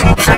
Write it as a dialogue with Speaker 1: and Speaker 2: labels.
Speaker 1: Thank